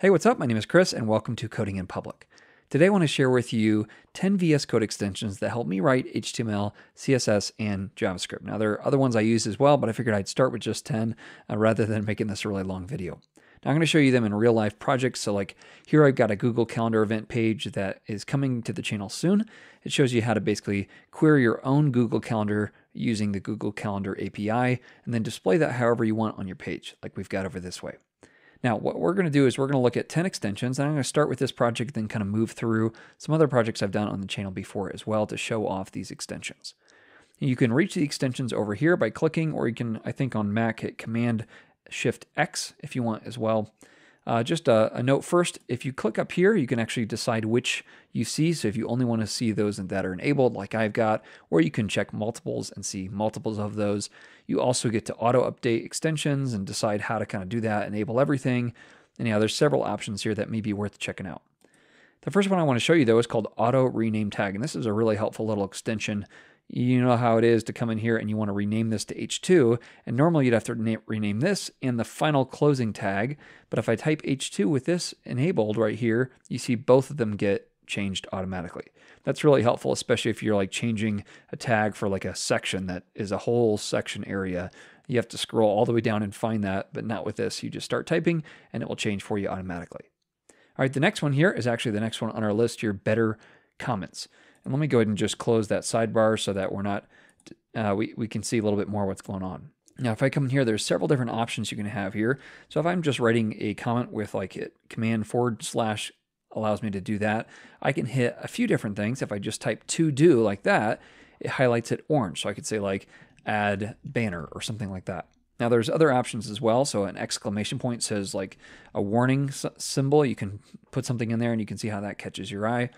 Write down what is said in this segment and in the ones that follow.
Hey, what's up? My name is Chris, and welcome to Coding in Public. Today, I want to share with you 10 VS Code extensions that help me write HTML, CSS, and JavaScript. Now, there are other ones I use as well, but I figured I'd start with just 10 uh, rather than making this a really long video. Now, I'm going to show you them in real life projects. So, like here, I've got a Google Calendar event page that is coming to the channel soon. It shows you how to basically query your own Google Calendar using the Google Calendar API and then display that however you want on your page, like we've got over this way. Now, what we're going to do is we're going to look at 10 extensions, and I'm going to start with this project, then kind of move through some other projects I've done on the channel before as well to show off these extensions. You can reach the extensions over here by clicking, or you can, I think on Mac, hit Command Shift X if you want as well. Uh, just a, a, note first, if you click up here, you can actually decide which you see. So if you only want to see those that are enabled, like I've got, or you can check multiples and see multiples of those. You also get to auto update extensions and decide how to kind of do that, enable everything. And yeah, there's several options here that may be worth checking out. The first one I want to show you though is called auto rename tag. And this is a really helpful little extension you know how it is to come in here and you want to rename this to H2. And normally you'd have to rename this and the final closing tag. But if I type H2 with this enabled right here, you see both of them get changed automatically. That's really helpful, especially if you're like changing a tag for like a section that is a whole section area. You have to scroll all the way down and find that, but not with this. You just start typing and it will change for you automatically. All right, the next one here is actually the next one on our list here, better comments. And let me go ahead and just close that sidebar so that we're not, uh, we, we can see a little bit more what's going on. Now, if I come in here, there's several different options you can have here. So if I'm just writing a comment with like it, command forward slash allows me to do that, I can hit a few different things. If I just type to do like that, it highlights it orange. So I could say like add banner or something like that. Now there's other options as well. So an exclamation point says like a warning symbol. You can put something in there and you can see how that catches your eye.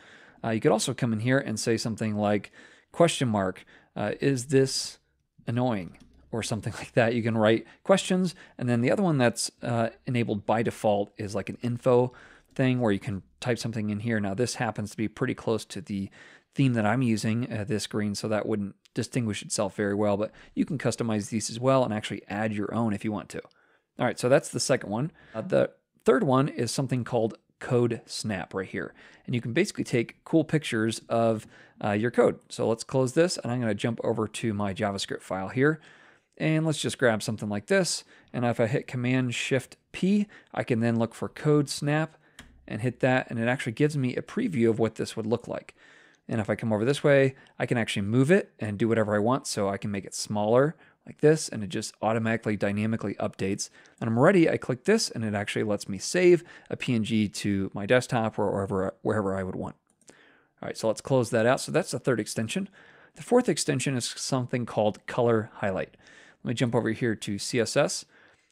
Uh, you could also come in here and say something like question mark, uh, is this annoying? Or something like that. You can write questions. And then the other one that's uh, enabled by default is like an info thing where you can type something in here. Now, this happens to be pretty close to the theme that I'm using, uh, this green, so that wouldn't distinguish itself very well, but you can customize these as well and actually add your own if you want to. All right, so that's the second one. Uh, the third one is something called CodeSnap right here. And you can basically take cool pictures of uh, your code. So let's close this and I'm going to jump over to my JavaScript file here. And let's just grab something like this. And if I hit Command Shift P, I can then look for CodeSnap and hit that. And it actually gives me a preview of what this would look like. And if I come over this way, I can actually move it and do whatever I want. So I can make it smaller like this, and it just automatically dynamically updates. And I'm ready, I click this, and it actually lets me save a PNG to my desktop or wherever, wherever I would want. All right, so let's close that out. So that's the third extension. The fourth extension is something called Color Highlight. Let me jump over here to CSS.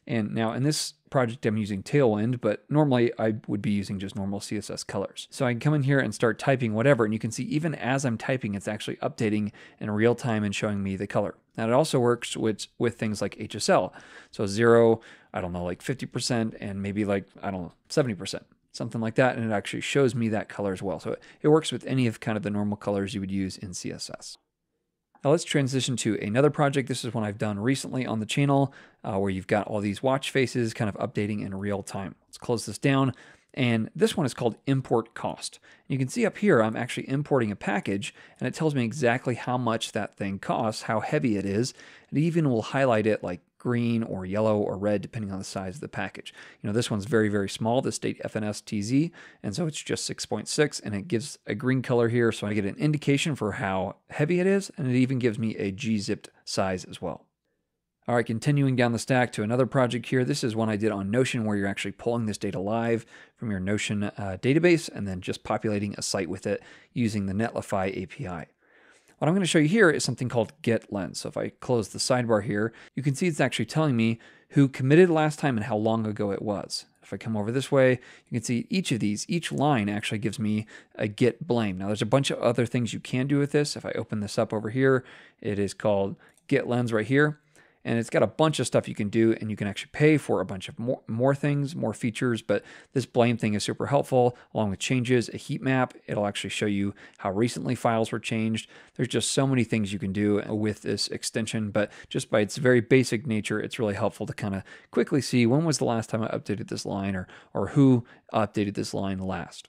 And now in this project, I'm using Tailwind, but normally I would be using just normal CSS colors. So I can come in here and start typing whatever, and you can see even as I'm typing, it's actually updating in real time and showing me the color. Now it also works with, with things like HSL. So zero, I don't know, like 50%, and maybe like, I don't know, 70% something like that, and it actually shows me that color as well. So it, it works with any of kind of the normal colors you would use in CSS. Now let's transition to another project. This is one I've done recently on the channel uh, where you've got all these watch faces kind of updating in real time. Let's close this down. And this one is called import cost. You can see up here, I'm actually importing a package and it tells me exactly how much that thing costs, how heavy it is. It even will highlight it like green or yellow or red, depending on the size of the package. You know, this one's very, very small, the date-fns-tz, and so it's just 6.6, and it gives a green color here, so I get an indication for how heavy it is, and it even gives me a gzipped size as well. All right, continuing down the stack to another project here. This is one I did on Notion where you're actually pulling this data live from your Notion uh, database and then just populating a site with it using the Netlify API. What I'm going to show you here is something called GitLens. So if I close the sidebar here, you can see it's actually telling me who committed last time and how long ago it was. If I come over this way, you can see each of these, each line actually gives me a git blame. Now there's a bunch of other things you can do with this. If I open this up over here, it is called GitLens right here. And it's got a bunch of stuff you can do, and you can actually pay for a bunch of more, more things, more features. But this blame thing is super helpful, along with changes, a heat map. It'll actually show you how recently files were changed. There's just so many things you can do with this extension, but just by its very basic nature, it's really helpful to kind of quickly see when was the last time I updated this line or, or who updated this line last.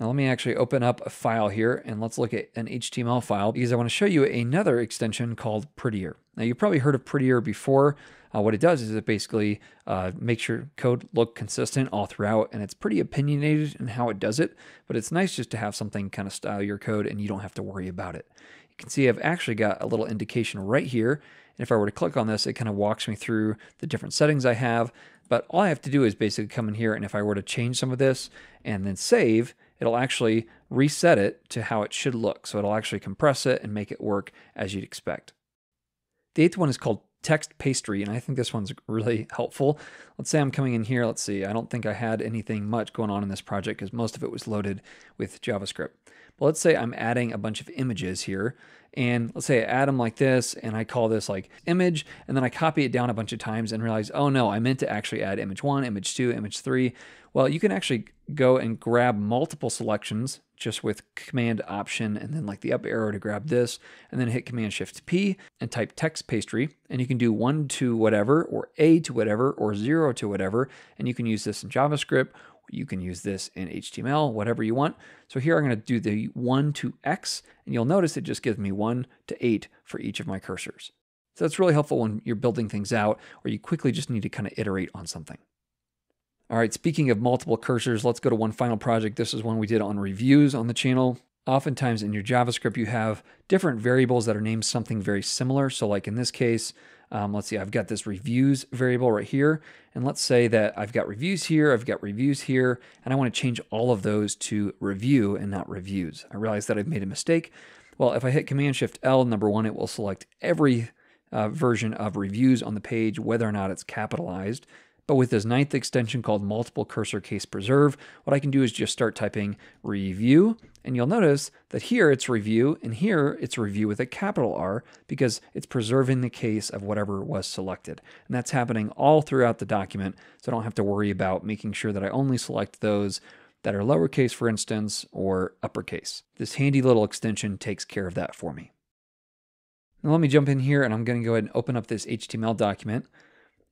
Now let me actually open up a file here and let's look at an HTML file because I want to show you another extension called Prettier. Now you've probably heard of Prettier before. Uh, what it does is it basically uh, makes your code look consistent all throughout and it's pretty opinionated in how it does it, but it's nice just to have something kind of style your code and you don't have to worry about it. You can see I've actually got a little indication right here. And if I were to click on this, it kind of walks me through the different settings I have. But all I have to do is basically come in here and if I were to change some of this and then save, it'll actually reset it to how it should look. So it'll actually compress it and make it work as you'd expect. The eighth one is called text pastry, and I think this one's really helpful. Let's say I'm coming in here. Let's see. I don't think I had anything much going on in this project because most of it was loaded with JavaScript. But let's say I'm adding a bunch of images here. And let's say I add them like this, and I call this like image, and then I copy it down a bunch of times and realize, oh no, I meant to actually add image one, image two, image three. Well, you can actually go and grab multiple selections just with command option and then like the up arrow to grab this and then hit command shift P and type text pastry and you can do one to whatever or A to whatever or zero to whatever and you can use this in JavaScript you can use this in HTML, whatever you want. So here I'm going to do the 1 to X, and you'll notice it just gives me 1 to 8 for each of my cursors. So that's really helpful when you're building things out or you quickly just need to kind of iterate on something. All right, speaking of multiple cursors, let's go to one final project. This is one we did on reviews on the channel. Oftentimes in your JavaScript, you have different variables that are named something very similar. So like in this case, um, let's see, I've got this reviews variable right here. And let's say that I've got reviews here, I've got reviews here, and I want to change all of those to review and not reviews. I realize that I've made a mistake. Well, if I hit Command Shift L, number one, it will select every uh, version of reviews on the page, whether or not it's capitalized. But with this ninth extension called multiple cursor case preserve, what I can do is just start typing review, and you'll notice that here it's review, and here it's review with a capital R because it's preserving the case of whatever was selected. And that's happening all throughout the document, so I don't have to worry about making sure that I only select those that are lowercase, for instance, or uppercase. This handy little extension takes care of that for me. Now let me jump in here and I'm going to go ahead and open up this HTML document.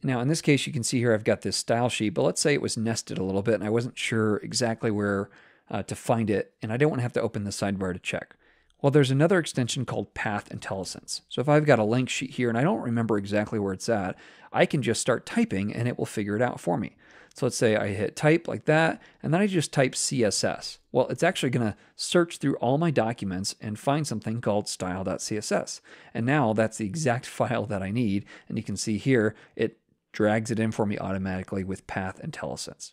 Now, in this case, you can see here I've got this style sheet, but let's say it was nested a little bit and I wasn't sure exactly where uh, to find it, and I don't want to have to open the sidebar to check. Well, there's another extension called Path IntelliSense. So if I've got a link sheet here and I don't remember exactly where it's at, I can just start typing and it will figure it out for me. So let's say I hit type like that, and then I just type CSS. Well, it's actually going to search through all my documents and find something called style.css. And now that's the exact file that I need. And you can see here, it drags it in for me automatically with Path IntelliSense.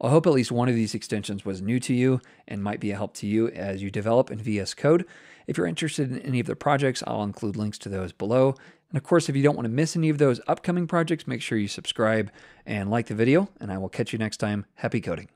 I hope at least one of these extensions was new to you and might be a help to you as you develop in VS Code. If you're interested in any of the projects, I'll include links to those below. And of course, if you don't want to miss any of those upcoming projects, make sure you subscribe and like the video, and I will catch you next time. Happy coding.